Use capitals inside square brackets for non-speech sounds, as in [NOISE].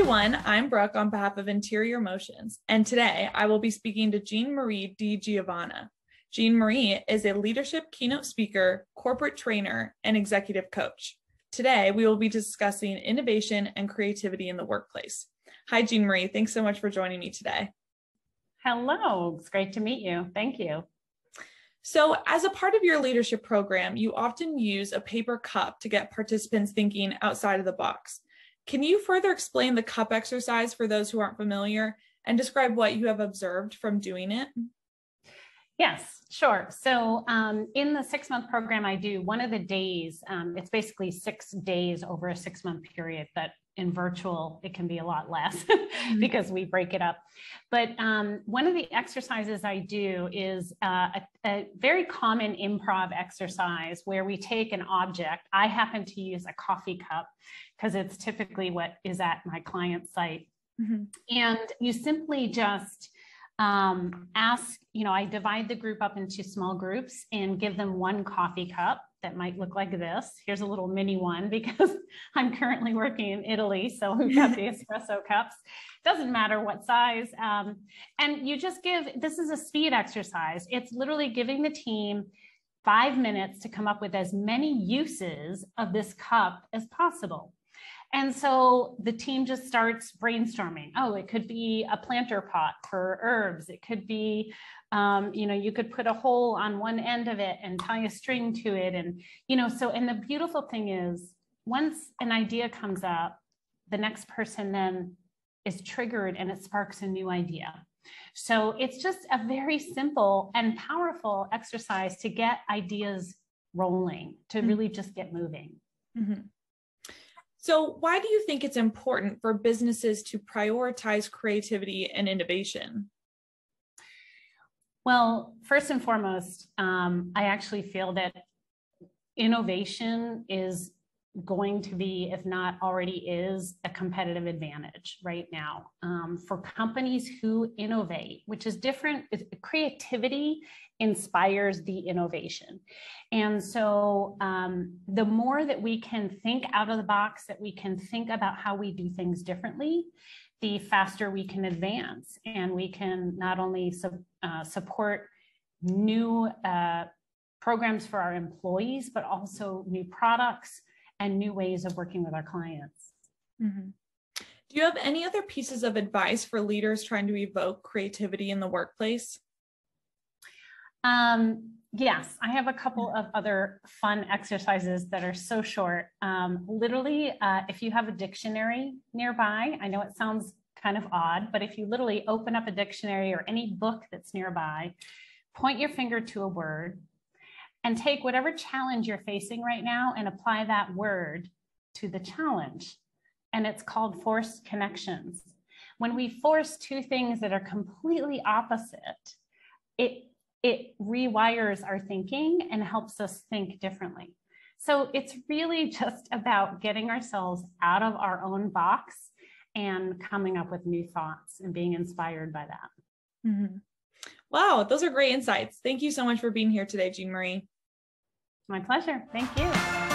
everyone, I'm Brooke on behalf of Interior Motions, and today I will be speaking to Jean Marie DiGiovanna. Jean Marie is a leadership keynote speaker, corporate trainer, and executive coach. Today, we will be discussing innovation and creativity in the workplace. Hi, Jean Marie. Thanks so much for joining me today. Hello, it's great to meet you. Thank you. So, as a part of your leadership program, you often use a paper cup to get participants thinking outside of the box. Can you further explain the cup exercise for those who aren't familiar and describe what you have observed from doing it? Yes, sure. So um, in the six month program I do, one of the days, um, it's basically six days over a six month period, but in virtual, it can be a lot less [LAUGHS] mm-hmm. because we break it up. But um, one of the exercises I do is uh, a, a, very common improv exercise where we take an object. I happen to use a coffee cup because it's typically what is at my client site. Mm-hmm. And you simply just um, ask, you know, I divide the group up into small groups and give them one coffee cup that might look like this. Here's a little mini one because [LAUGHS] I'm currently working in Italy. So we've got the [LAUGHS] espresso cups. Doesn't matter what size. Um, and you just give, this is a speed exercise. It's literally giving the team five minutes to come up with as many uses of this cup as possible. And so the team just starts brainstorming. Oh, it could be a planter pot for herbs. It could be, um, you know, you could put a hole on one end of it and tie a string to it. And, you know, so, and the beautiful thing is once an idea comes up, the next person then is triggered and it sparks a new idea. So it's just a very simple and powerful exercise to get ideas rolling, to mm-hmm. really just get moving. Mm-hmm. So, why do you think it's important for businesses to prioritize creativity and innovation? Well, first and foremost, um, I actually feel that innovation is going to be, if not already is, a competitive advantage right now um, for companies who innovate, which is different. Creativity inspires the innovation. And so um, the more that we can think out of the box, that we can think about how we do things differently, the faster we can advance and we can not only su- uh, support new uh, programs for our employees, but also new products and new ways of working with our clients. Mm-hmm. Do you have any other pieces of advice for leaders trying to evoke creativity in the workplace? Um, yes, I have a couple of other fun exercises that are so short. Um, literally, uh, if you have a dictionary nearby, I know it sounds kind of odd, but if you literally open up a dictionary or any book that's nearby, point your finger to a word, and take whatever challenge you're facing right now and apply that word to the challenge. And it's called forced connections. When we force two things that are completely opposite, it, it rewires our thinking and helps us think differently. So it's really [LAUGHS] just about getting ourselves out of our own box and coming up with new thoughts and being inspired by that. Mm-hmm. Wow, those are great insights. Thank you so much for being here today, Jean Marie. My pleasure. Thank you.